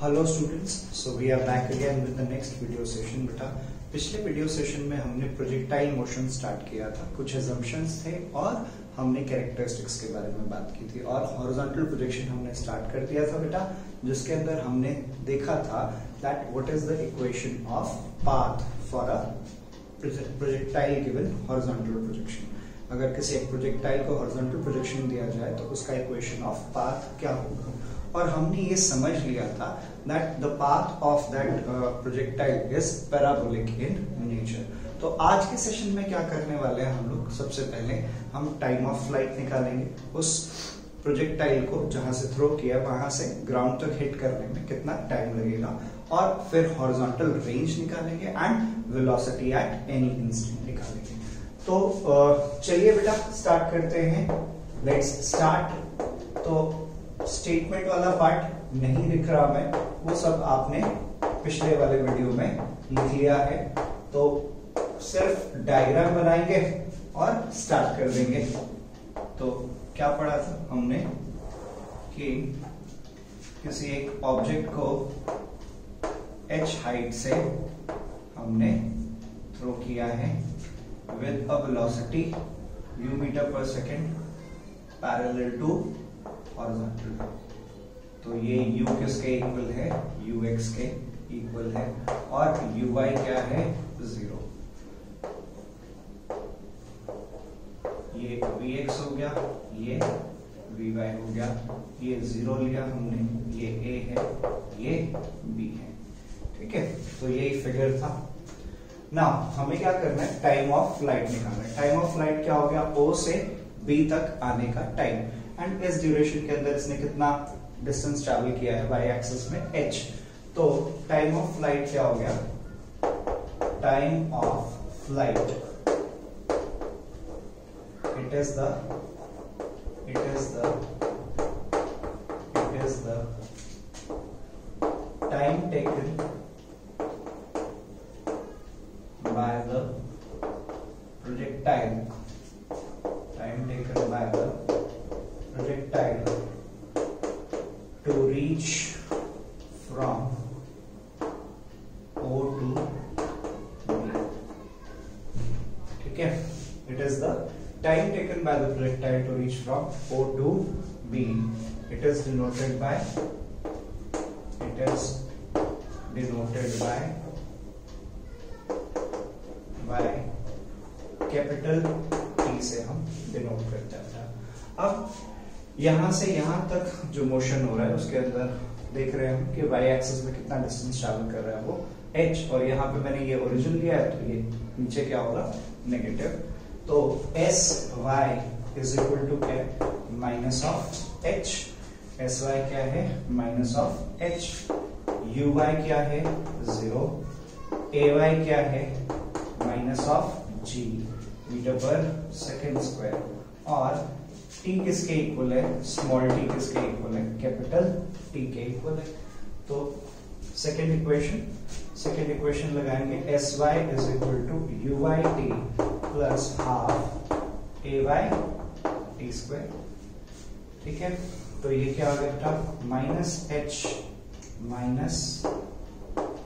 Hello students so we are back again with the next video session बेटा। पिछले video session में हमने projectile motion start किया था। कुछ एजम्पशंस थे और हमने कैरेक्टरिस्टिक्स के बारे में बात की थी और हॉरिजॉन्टल प्रोजेक्शन हमने स्टार्ट कर दिया था, बेटा, जिसके अंदर हमने देखा था that what is the equation of path for a projectile given horizontal projection अगर किसी एक प्रोजेक्टाइल को हॉरिजॉन्टल प्रोजेक्शन दिया जाए तो उसका इक्वेशन ऑफ़ पाथ क्या होगा? और हमने ये समझ लिया था that the path of that projectile is parabolic in nature तो आज के सेशन में क्या करने वाले हैं हम लोग? सबसे पहले हम टाइम ऑफ़ फ़्लाइट निकालेंगे। उस प्रोजेक्टाइल को जहाँ से थ्रो किया वहाँ से ग्राउंड तक हिट करने में कितना टाइम लगेगा? और फिर हॉरिजॉन्टल रेंज निकालेंगे and velocity at any instant निकालेंगे। तो uh, चलिए बेटा स्टार्ट करते हैं। लेट्स स्टार्ट तो स्टेटमेंट वाला पार्ट नहीं लिख रहा मैं, वो सब आपने पिछले वाले वीडियो में लिख लिया है। तो सिर्फ़ डायग्राम बनाएँगे और स्टार्ट कर देंगे। तो क्या पढ़ा था हमने? कि किसी एक ऑब्जेक्ट को एच हाइट से हमने थ्रो किया है with a velocity u metre per second parallel to horizontal तो ये u किसके इक्वल है? ux के इक्वल है। और uy क्या है? ज़ीरो ये vx हो गया, ये vy हो गया, ये ज़ीरो लिया हमने, ये a है, ये b है। ठीक है? तो यही फिगर था। ना हमें क्या करना है? टाइम ऑफ़ फ़्लाइट निकालना है। टाइम ऑफ़ फ़्लाइट क्या हो गया? ओ से बी तक आने का टाइम एंड इस ड्यूरेशन के अंदर इसने कितना डिस्टेंस ट्रेवल किया है? वाई एक्सिस में एच तो टाइम ऑफ़ फ़्लाइट क्या हो गया? Time of flight it is the it is the it is the time taken by the projectile. Time taken by the projectile to reach from O to B. है it is the time taken by the projectile to reach from O to B. It is denoted by it is denoted by by capital T से हम denote करते हैं अब यहाँ से यहाँ तक जो मोशन हो रहा है, उसके अंदर देख रहे हैं कि वाई एक्सिस में कितना डिस्टेंस ट्रैवल कर रहा है वो h, और यहाँ पे मैंने ये ओरिजिन लिया है तो ये नीचे क्या होगा? नेगेटिव तो s y is equal to क्या minus of h s y क्या है? Minus of h u y क्या है? ज़ीरो ए वाई क्या है? Minus of g metre per second square और t किसके इक्वल है? स्मॉल t किसके इक्वल है? कैपिटल t के इक्वल है। तो सेकेंड इक्वेशन सेकेंड इक्वेशन लगाएँगे s y is equal to u y t plus half a y t square ठीक है? तो ये क्या हो गया minus h minus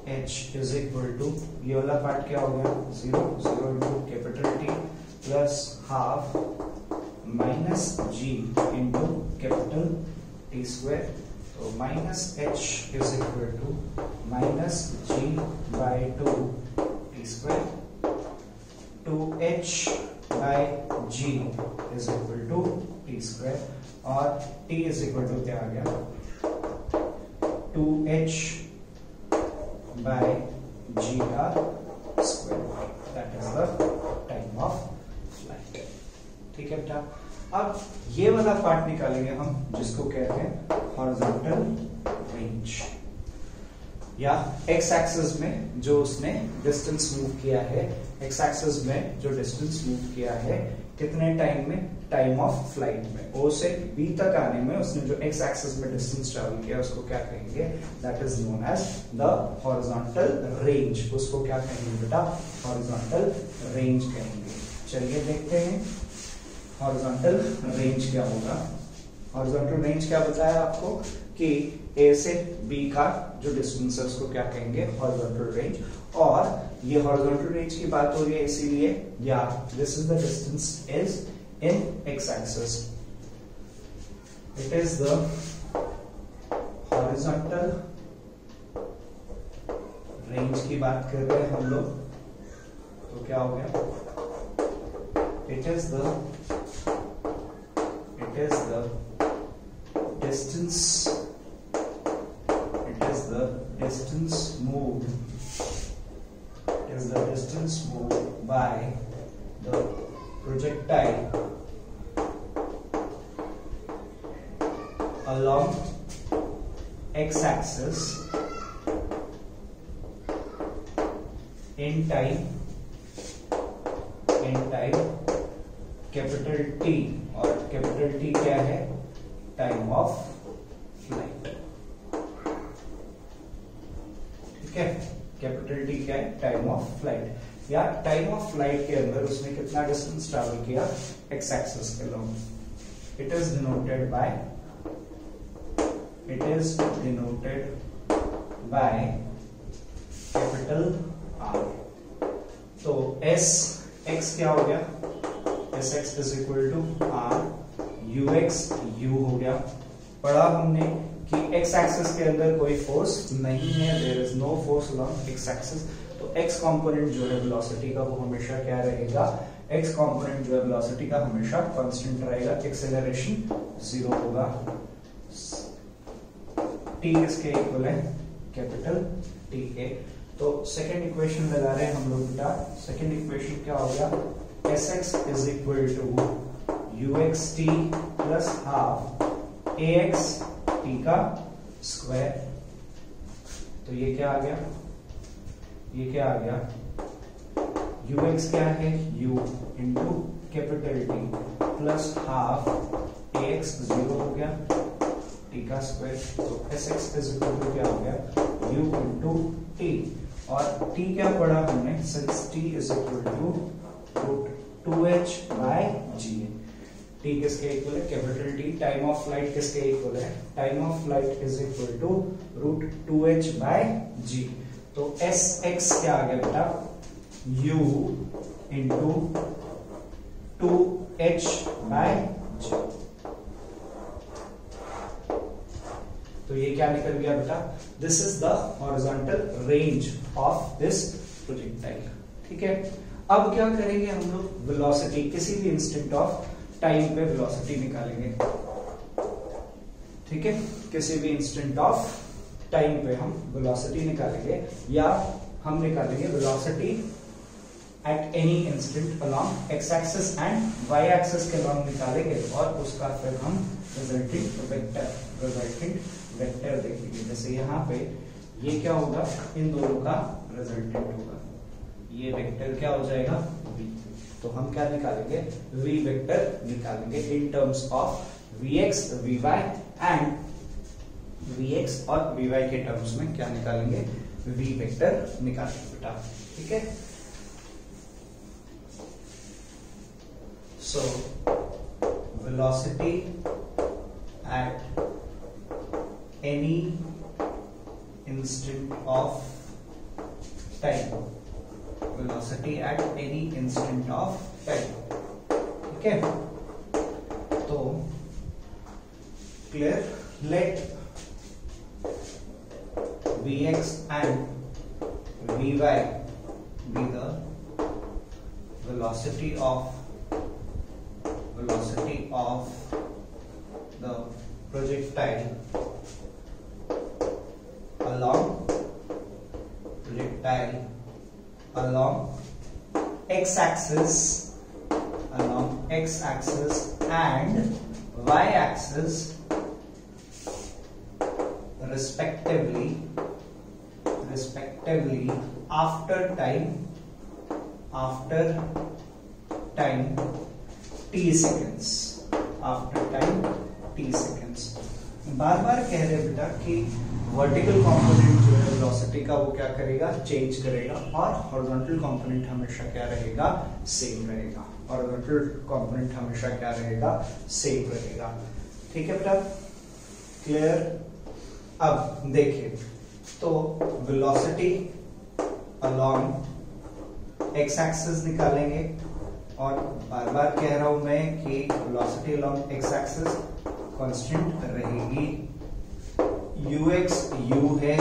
h is equal to ये वाला पार्ट क्या हो गया? Zero zero into capital T plus half minus g into capital T square तो minus h is equal to minus g by two T square two h by g is equal to T square और t is equal to क्या आ गया? Two H by g का square. That is flight ठीक है बेटा? अब ये वाला पार्ट निकालेंगे हम, जिसको कहते हैं हॉरिजॉन्टल रेंज या एक्स एक्सिस में जो उसने डिस्टेंस मूव किया है एक्स एक्सिस में जो डिस्टेंस मूव किया है, कितने टाइम में? टाइम ऑफ़ फ़्लाइट में। ओ से बी तक आने में उसने जो एक्स एक्सिस में डिस्टेंस ट्रेवल किया, उसको क्या कहेंगे? That is known as the horizontal range उसको क्या कहेंगे बेटा? हॉरिजॉन्टल रेंज कहेंगे। चलिए देखते हैं। हॉरिजॉन्टल रेंज क्या होगा? हॉरिजॉन्टल रेंज क्या बताया आपको? कि ए से बी का जो डिस्टेंस है उसको क्या कहेंगे? हॉरिजॉन्टल रेंज और ये हॉरिजॉन्टल रेंज की बात हो रही है इसीलिए, या this is the distance is in x axis it is the horizontal range की बात कर रहे हैं हम लोग। तो क्या हो गया? It is the is the distance it is the distance moved Is the distance moved by the projectile along x-axis in time in time capital T. Capital T क्या है? टाइम ऑफ़ फ़्लाइट ठीक है? Capital T क्या है? Time of flight या time of flight के अंदर उसने कितना डिस्टेंस ट्रेवल किया? एक्स एक्सिस के long it is denoted by it is denoted by capital R. तो S, X क्या हो गया? S x is equal to are you x you हो गया। पढ़ा हमने कि x एक्सिस के अंदर कोई फोर्स नहीं है there is no force along x axis तो x कंपोनेंट जो है वेलोसिटी का वो हमेशा क्या रहेगा? X कंपोनेंट जो है वेलोसिटी का हमेशा कांस्टेंट रहेगा। एक्सेलरेशन ज़ीरो होगा। टी किसके इक्वल है? कैपिटल टी के तो सेकेंड इक्वेशन लगा रहे हैं हम लोग बेटा। सेकेंड इक्वेशन क्या हो गया? S is equal to u x t plus half का स्क्वायर तो ये क्या आ गया? ये क्या आ गया? एक्स क्या है? u into capital T plus half a x zero हो गया। टी का स्क्वायर तो s x is equal to क्या हो गया? यू इंटू टी और टी क्या पढ़ा हमने? Since T is equal to root two h by g T किसके इक्वल है? Capital T time of flight किसके इक्वल है? Time of flight is equal to root two h by g तो S X क्या आ गया बेटा? U into two h by g तो ये क्या निकल गया बेटा? This is the horizontal range of this projectile ठीक है? अब क्या करेंगे हम लोग? वेलोसिटी किसी भी इंस्टेंट ऑफ़ टाइम पे वेलोसिटी निकालेंगे। ठीक है? किसी भी इंस्टेंट ऑफ़ टाइम पे हम वेलोसिटी निकालेंगे या हम निकालेंगे velocity at any instant along x axis and y axis के अलोंग निकालेंगे और उसका फिर हम रिजल्टिंग वेक्टर रिजल्टिंग वेक्टर देखेंगे। जैसे यहाँ पे ये क्या होगा? इन दोनों का रिजल्टेंट होगा। ये वेक्टर क्या हो जाएगा? V तो हम क्या निकालेंगे? V वेक्टर निकालेंगे in terms of vx, vy and vx और vy के टर्म्स में क्या निकालेंगे? V वेक्टर निकालेंगे बेटा। ठीक है? So velocity at any instant of time. velocity at any instant of time ठीक है तो clear let vx and vy be the velocity of velocity of the projectile along projectile along x-axis along x-axis and y-axis respectively respectively after time after time t seconds after time t seconds बार बार कह रहे बेटा कि vertical component जो है velocity का वो क्या करेगा? चेंज करेगा और हॉरिजॉन्टल कंपोनेंट हमेशा क्या रहेगा? सेम रहेगा। हॉरिजॉन्टल कंपोनेंट हमेशा क्या रहेगा? सेम रहेगा। ठीक है बेटा? क्लियर अब देखिए तो वेलोसिटी अलोंग एक्स एक्सिस निकालेंगे और बार बार कह रहा हूँ मैं कि velocity along x axis constant रहेगी यू एक्स यू है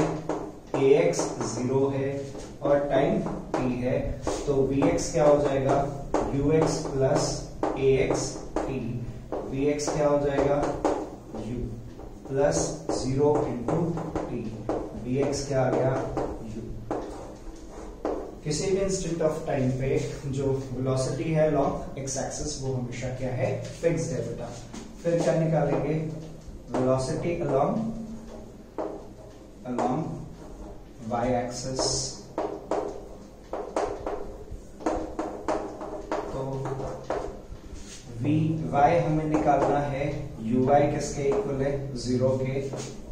ए एक्स ज़ीरो है और टाइम टी है तो वी एक्स क्या हो जाएगा? U x plus a x t v x क्या हो जाएगा? U plus zero into t v x क्या आ गया? किसी भी इंस्टेंट ऑफ़ टाइम पे जो वेलोसिटी है लॉन्ग एक्स एक्सिस वो हमेशा क्या है? फिक्स्ड है बेटा। फिर क्या निकालेंगे? Velocity along along y axis तो वी वाई हमें निकालना है। यू वाई किसके इक्वल है? ज़ीरो के।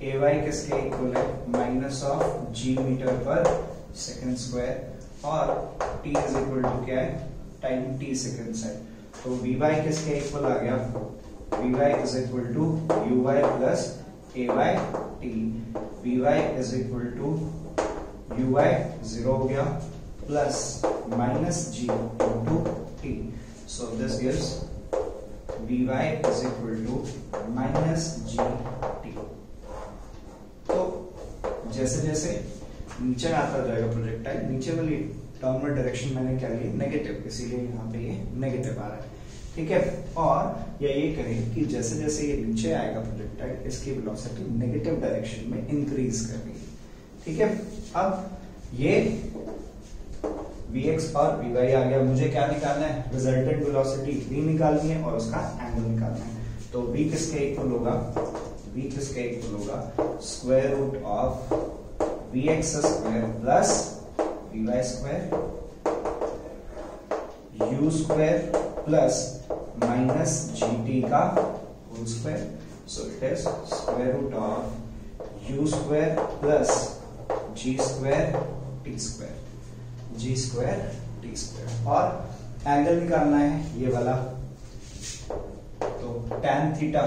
ए वाई किसके इक्वल है? Minus of g metre per second square और t इज़ इक्वल टू क्या है? टाइम t सेकेंड्स है। तो vy किसके इक्वल आ गया? Vy is equal to uy plus ay t. Vy is equal to uy zero गया plus minus g into t. So this gives vy is equal to minus g t. तो जैसे जैसे नीचे आता जाएगा प्रोजेक्टाइल नीचे वाली डाउनवर्ड डायरेक्शन मैंने क्या ली? नेगेटिव इसीलिए यहाँ पे ये नेगेटिव आ रहा है। ठीक है? और या ये कहें कि जैसे जैसे ये नीचे आएगा प्रोजेक्टाइल इसकी वेलोसिटी नेगेटिव डायरेक्शन में इंक्रीज कर है ठीक है? अब ये Vx और Vy आ गया। मुझे क्या निकालना है? रिजल्टेंट वेलोसिटी V निकालनी है और उसका एंगल निकालना है। तो V किसके इक्वल होगा? V किसके इक्वल होगा? Square root of x square plus y square u square plus minus g t का whole square so it is square root of u square plus g square t square g square t square और angle निकालना है, ये वाला। तो tan theta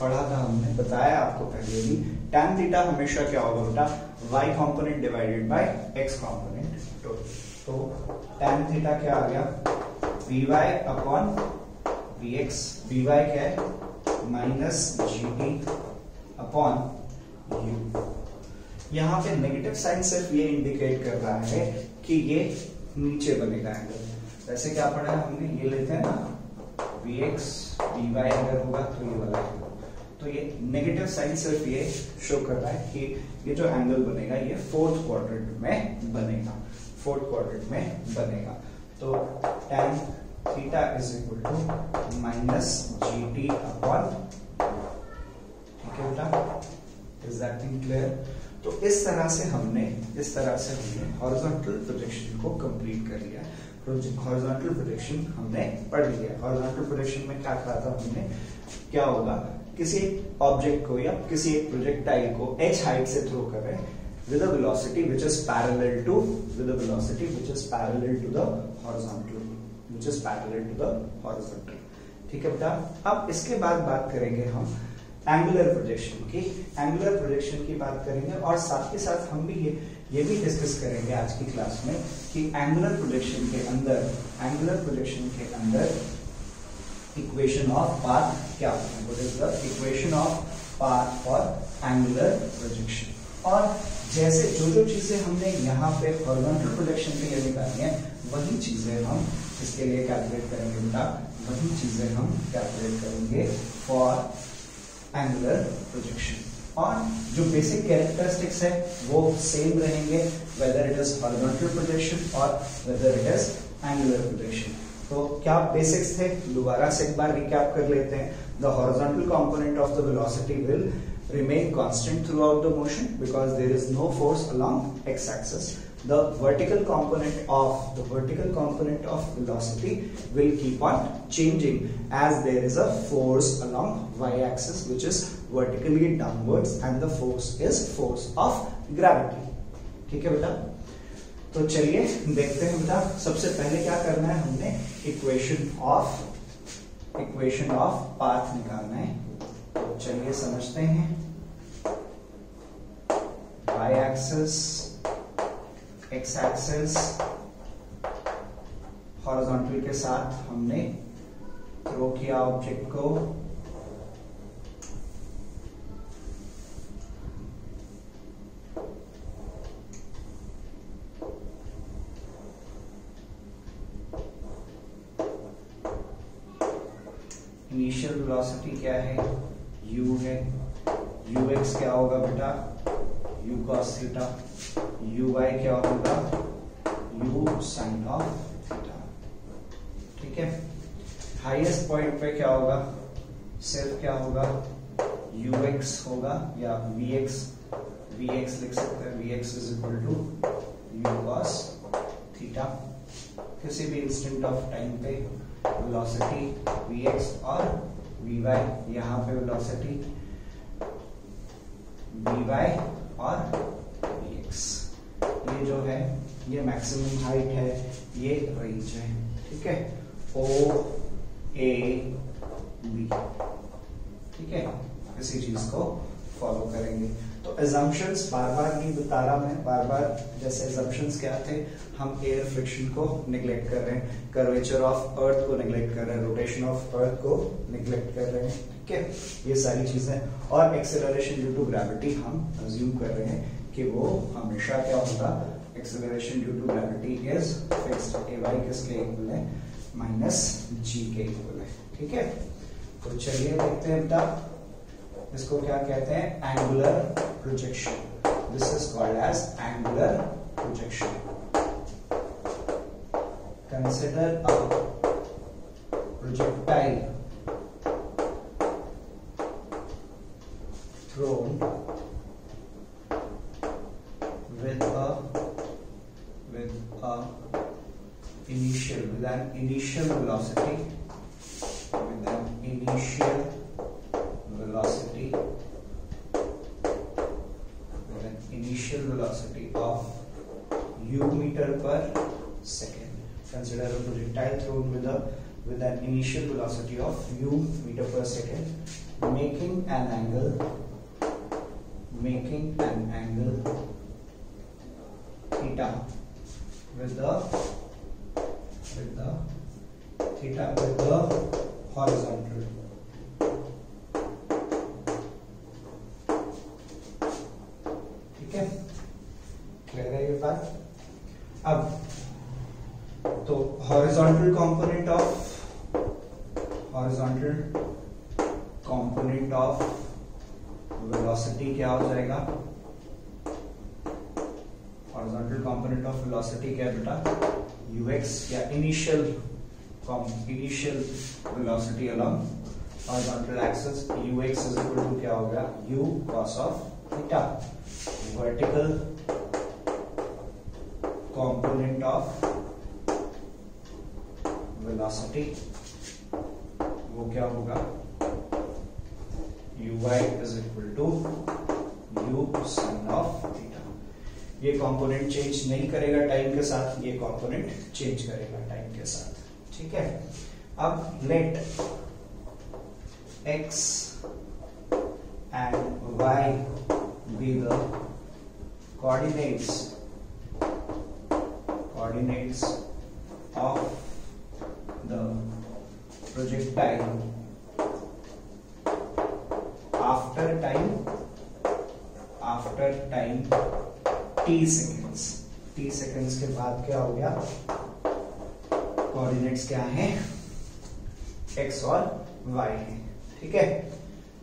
पढ़ा था हमने, बताया आपको पहले भी। टेन थीटा हमेशा क्या होगा बेटा? Y component divided by x component तो टेन थीटा क्या आ गया? P y upon vx, vy क्या है? Minus g t upon u. यहाँ पे नेगेटिव साइन सिर्फ़ ये इंडिकेट कर रहा है कि ये नीचे बनेगा एंगल वैसे क्या पढ़ा है हमने? ये लेते हैं ना, vx, vy अगर होगा तो ये वाला तो ये नेगेटिव साइन सिर्फ़ ये शो कर रहा है कि ये जो एंगल बनेगा, ये फोर्थ क्वाड्रेंट में बनेगा। फोर्थ क्वाड्रेंट में बनेगा। तो tan is equal to minus g t upon ठीक है बेटा? इज़ दैट थिंग क्लियर तो इस तरह से हमने, इस तरह से हमने हॉरिजॉन्टल प्रोजेक्शन को कंप्लीट कर लिया। हॉरिजॉन्टल प्रोजेक्शन हमने पढ़ लिया। हॉरिजॉन्टल प्रोजेक्शन में क्या कहा था हमने? क्या होगा? किसी एक ऑब्जेक्ट को या किसी एक प्रोजेक्टाइल को एच हाइट से थ्रो कर रहे हैं with a velocity which is parallel to, with a velocity which is parallel to the is parallel to the horizontal. ठीक है बेटा? अब इसके बाद बात करेंगे हम एंगुलर प्रोजेक्शन की। एंगुलर प्रोजेक्शन की बात करेंगे और साथ के साथ हम भी ये ये भी डिस्कस करेंगे आज की क्लास में कि एंगुलर प्रोजेक्शन के अंदर एंगुलर प्रोजेक्शन के अंदर इक्वेशन ऑफ़ पाथ क्या होता है? Is equation of path for angular projection और जैसे जो जो चीज़ें हमने यहाँ पे हॉरिजॉन्टल प्रोजेक्शन के लिए निकाली हैं, वही चीज़ें हम इसके लिए कैलकुलेट करेंगे बेटा? वही चीज़ें हम कैलकुलेट करेंगे फॉर एंगुलर प्रोजेक्शन और जो बेसिक कैरेक्टरिस्टिक्स है, वो सेम रहेंगे whether it is horizontal projection और whether it is angular projection तो क्या बेसिक्स थे? दोबारा से एक बार रिकैप कर लेते हैं. The horizontal component of the velocity will remain constant throughout the motion because there is no force along x axis the vertical component of the vertical component of velocity will keep on changing as there is a force along y axis which is vertically downwards and the force is force of gravity ठीक है बेटा तो चलिए देखते हैं बेटा सबसे पहले क्या करना है हमने equation of equation of path निकालना है तो चलिए समझते हैं एक्स एक्सिस हॉरिजॉन्टल के साथ हमने थ्रो किया ऑब्जेक्ट को। इनिशियल वेलोसिटी क्या है? U है। Ux क्या होगा बेटा? U cos थीटा uy क्या होगा? U sin ऑफ़ थीटा ठीक है? हाईएस्ट पॉइंट पे क्या होगा? सिर्फ़ क्या होगा? Ux होगा या vx vx लिख सकते हैं। Vx is equal to u cos theta किसी भी इंस्टेंट ऑफ़ टाइम पे वेलोसिटी vx और vy यहाँ पे वेलोसिटी vy और vx ये जो है, ये मैक्सिमम हाइट है, ये रेंज है, ठीक है? ओ ए बी ठीक है? इसी चीज़ को फॉलो करेंगे। तो एजम्पशंस बार बार नहीं बता रहा मैं बार बार जैसे एजम्पशंस क्या थे, हम एयर फ्रिक्शन को निग्लेक्ट कर रहे हैं कर्वेचर ऑफ़ अर्थ को निग्लेक्ट कर रहे हैं रोटेशन ऑफ़ अर्थ को निग्लेक्ट कर रहे हैं। ठीक है? ये सारी चीज़ें। और एक्सेलरेशन ड्यू टू ग्रेविटी हम अज्यूम कर रहे हैं कि वो हमेशा क्या होगा? Acceleration due to gravity is fixed a y किसके इक्वल है? माइनस जी के इक्वल है। ठीक है? तो चलिए देखते हैं बेटा। इसको क्या कहते हैं? Angular projection this is called as angular projection consider a projectile thrown with a with a initial with an initial velocity with an initial velocity with an initial velocity of u meter per second. Consider a projectile thrown with a with an initial velocity of u meter per second, making an angle making an angle theta with the with the theta with the horizontal ठीक है clear है ये बात अब तो horizontal component of horizontal component of velocity क्या हो जाएगा? हॉरिजॉन्टल कंपोनेंट ऑफ़ वेलोसिटी क्या बेटा? Ux या initial initial velocity along horizontal axis ux is equal to क्या हो गया? U cos of theta vertical component of velocity वो क्या होगा? uy is equal to u sin of theta. ये कंपोनेंट चेंज नहीं करेगा टाइम के साथ, ये कॉम्पोनेंट चेंज करेगा टाइम के साथ। ठीक है? अब let x and y be the coordinates coordinates of the projectile after time after time t seconds. T seconds के बाद क्या हो गया? कोऑर्डिनेट्स क्या हैं? X और y है। ठीक है?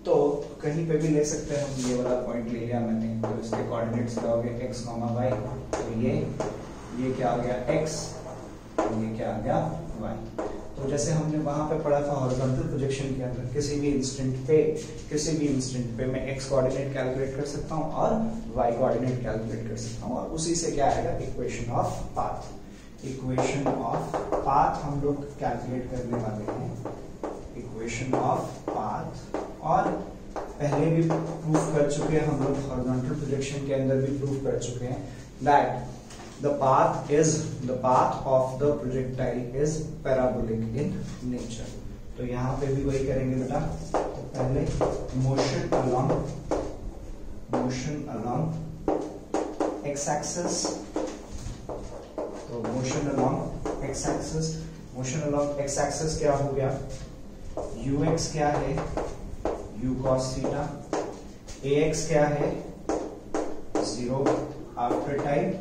तो कहीं पे भी ले सकते हैं। हम ये वाला पॉइंट ले लिया मैंने। तो इसके कोऑर्डिनेट्स क्या हो गए? X, y तो ये ये क्या आ गया? X और ये क्या आ गया? Y तो जैसे हमने वहाँ पे पढ़ा था हॉरिजॉन्टल प्रोजेक्शन के अंदर, किसी भी इंस्टेंट पे, किसी भी इंस्टेंट पे मैं एक्स कोऑर्डिनेट कैलकुलेट कर सकता हूँ और वाई कोऑर्डिनेट कैलकुलेट कर सकता हूँ और उसी से क्या आएगा? Equation of path equation of path हम लोग कैलकुलेट करने वाले हैं। इक्वेशन ऑफ़ पाथ और पहले भी प्रूफ कर चुके हैं, हम लोग हॉरिजॉन्टल प्रोजेक्शन के अंदर भी प्रूफ कर चुके हैं that the path is, the path of the projectile is parabolic in nature. तो यहाँ पे भी वही करेंगे बेटा। तो पहले motion along motion along x axis तो motion along x axis motion along x axis क्या हो गया? यू एक्स क्या है? U cos theta a x क्या है? Zero after time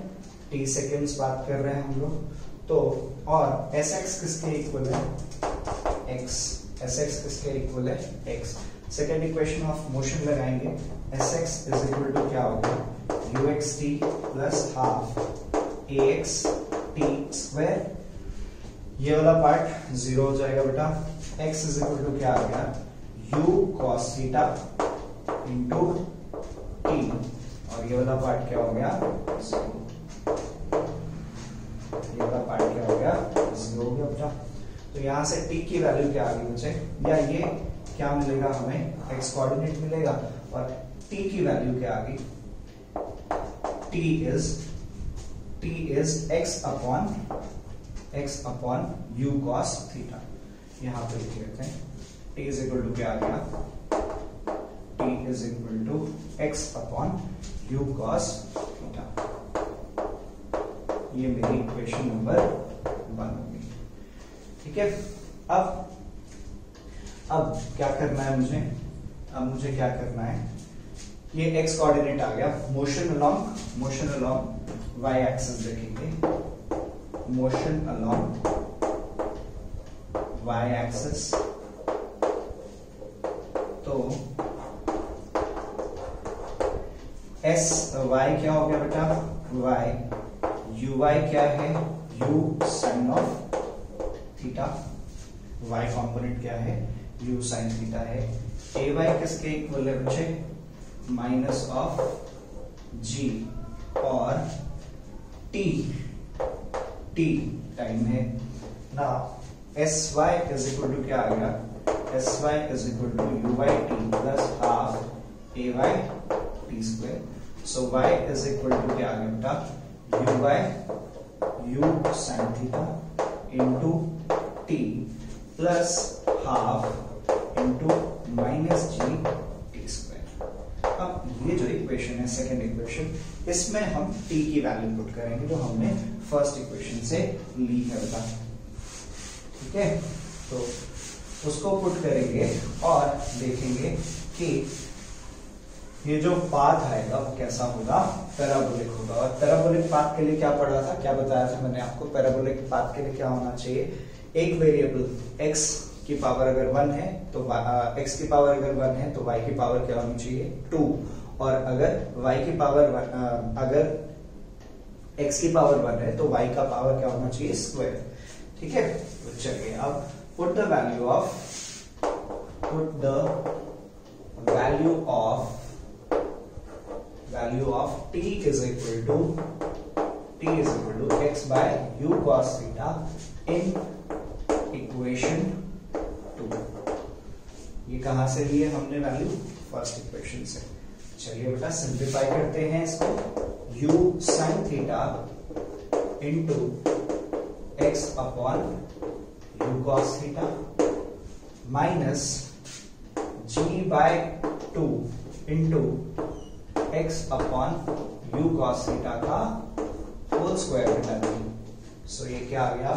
T seconds बात कर रहे हैं हम लोग। तो और एस एक्स किसके इक्वल है? एक्स एस एक्स किसके इक्वल है? X second equation of motion लगाएँगे। S x is equal to क्या होगा? U x t plus half a x t square ये वाला पार्ट ज़ीरो हो जाएगा बेटा। एक्स इज़ इक्वल टू क्या आ गया? U cos theta into t और ये वाला पार्ट क्या हो गया? ज़ीरो ये वाला पार्ट क्या हो गया? ज़ीरो हो गया बेटा। तो यहाँ से t की वैल्यू क्या आ गई मुझे या ये क्या मिलेगा हमें? X कोऑर्डिनेट मिलेगा। और t की वैल्यू क्या आ गई? T is t is x upon x upon u cos theta यहाँ पे लिख लेते हैं t इज़ इक्वल टू क्या आ गया? T is equal to x upon u cos theta ये मेरी इक्वेशन नंबर वन होगी ठीक है? अब अब क्या करना है मुझे? अब मुझे क्या करना है? ये एक्स कोऑर्डिनेट आ गया। Motion along motion along y axis देखेंगे। मोशन अलोंग वाई axis तो एस वाई क्या हो गया बेटा? Y u y क्या है? U sin of theta y component क्या है? U sin थीटा है. A y किसके इक्वल है बच्चे? माइनस ऑफ़ g और t. T टाइम है. ना S Y is equal to क्या आ गया? S Y is equal to U Y T plus half A Y T square so Y is equal to क्या आ गया बेटा? U Y U sine theta into T plus half into minus G T square अब ये जो equation है second equation इसमें हम t की वैल्यू पुट करेंगे जो हमने फ़र्स्ट इक्वेशन से ली है बेटा ठीक है? तो उसको पुट करेंगे और देखेंगे कि ये जो पाथ आएगा वो कैसा होगा? पैराबोलिक होगा। और पैराबोलिक पाथ के लिए क्या पढ़ा था? क्या बताया था मैंने आपको? पैराबोलिक पाथ के लिए क्या होना चाहिए? एक वेरिएबल x की पावर अगर वन है तो x की पावर अगर वन है तो y की पावर क्या होनी चाहिए? टू और अगर y की पावर अगर x की पावर वन है तो y का पावर क्या होना चाहिए? स्क्वायर ठीक है? तो चलिए अब put the value of put the value of value of t is equal to, t is equal to x by u cos theta in equation two ये कहाँ से लिए हमने वैल्यू फ़र्स्ट इक्वेशन से। चलिए बेटा सिंप्लीफाई करते हैं इसको। u sin theta into X upon u cos theta minus g by two into X upon u cos theta का होल स्क्वायर बेटा सो ये क्या आ गया?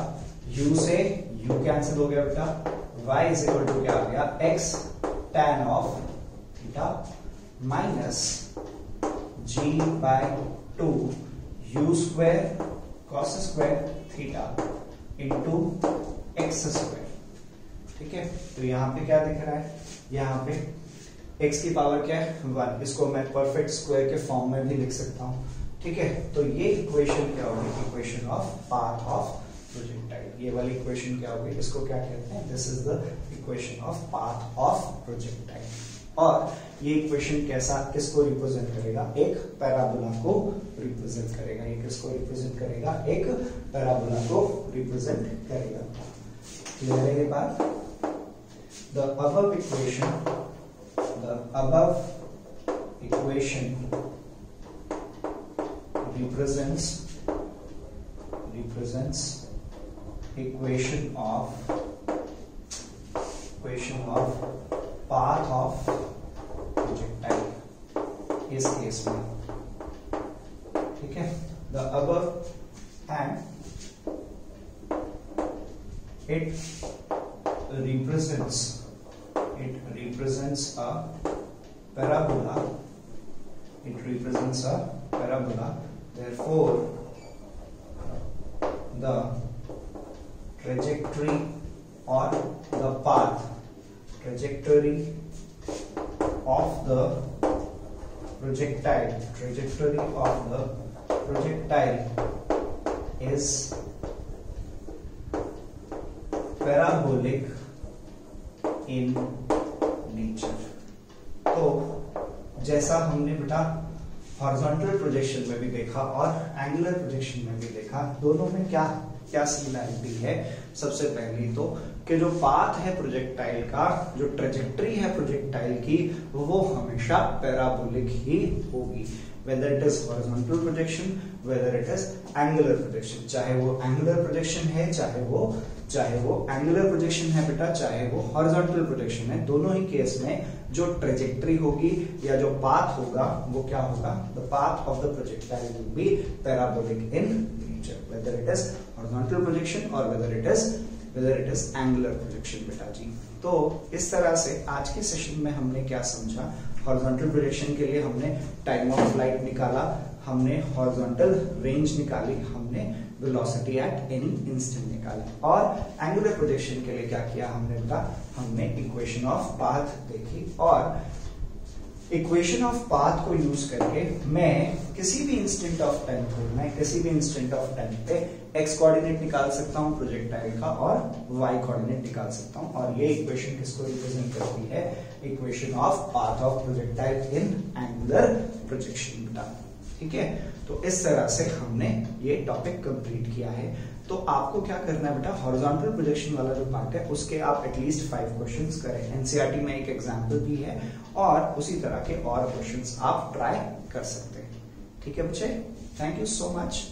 u से u कैंसिल हो गया बेटा। y इज़ इक्वल टू क्या आ गया? x tan of theta minus g by two U square cos square theta into X square ठीक है? तो यहाँ पे क्या दिख रहा है? यहाँ पे x की पावर क्या है? वन इसको मैं परफेक्ट स्क्वायर के फॉर्म में भी लिख सकता हूँ। ठीक है? तो ये इक्वेशन क्या होगी equation of path of projectile ये वाली इक्वेशन क्या होगी इसको क्या कहते हैं? This is the equation of path of projectile और ये इक्वेशन कैसा, किसको रिप्रेजेंट करेगा? एक पैराबोला को रिप्रेजेंट करेगा। ये किसको रिप्रेजेंट करेगा? एक पैराबोला को रिप्रेजेंट करेगा। क्लियर है ये बात? The above equation the above equation represents represents equation of equation of path of projectile इस केस में ठीक है द अब and it represents it represents a parabola. It represents a parabola. Therefore the trajectory or the path trajectory of the projectile trajectory of the projectile is parabolic in nature. तो जैसा हमने बेटा horizontal projection में भी देखा और angular projection में भी देखा, दोनों में क्या क्या सिमिलैरिटी है? सबसे पहली तो कि जो पाथ है प्रोजेक्टाइल का, जो ट्रेजेक्टरी है प्रोजेक्टाइल की, वो हमेशा पैराबोलिक ही होगी। Whether it is horizontal projection whether it is angular projection चाहे वो एंगुलर प्रोजेक्शन है, चाहे वो चाहे वो एंगुलर प्रोजेक्शन है बेटा, चाहे वो हॉरिजॉन्टल प्रोजेक्शन है, दोनों ही केस में जो ट्रेजेक्टरी होगी या जो पाथ होगा, वो क्या होगा? The path of the projectile will be parabolic in nature whether it is horizontal projection और whether it is whether it is angular projection बेटा जी। तो इस तरह से आज के सेशन में हमने क्या समझा? हॉरिजॉन्टल प्रोजेक्शन के लिए हमने टाइम ऑफ़ फ़्लाइट निकाला हमने हॉरिजॉन्टल रेंज निकाली, हमने वेलोसिटी एट एनी इंस्टेंट निकाली। और एंगुलर प्रोजेक्शन के लिए क्या किया हमने बेटा हमने इक्वेशन ऑफ़ पाथ देखी और इक्वेशन ऑफ़ पाथ को यूज़ करके मैं किसी भी इंस्टेंट ऑफ़ टाइम को, मैं किसी भी इंस्टेंट ऑफ़ टाइम पे एक्स कोऑर्डिनेट निकाल सकता हूँ प्रोजेक्टाइल का और वाई कोऑर्डिनेट निकाल सकता हूँ। और ये इक्वेशन किसको रिप्रेजेंट करती है? Equation of path of projectile in angular projection बेटा ठीक है? तो इस तरह से हमने ये टॉपिक कंप्लीट किया है। तो आपको क्या करना है बेटा? हॉरिजॉन्टल प्रोजेक्शन वाला जो पार्ट है, उसके आप एटलीस्ट फाइव क्वेश्चन करें। एनसीईआरटी में एक एग्ज़ाम्पल भी है और उसी तरह के और क्वेश्चन आप ट्राई कर सकते हैं। ठीक है बच्चे? Thank you so much